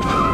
you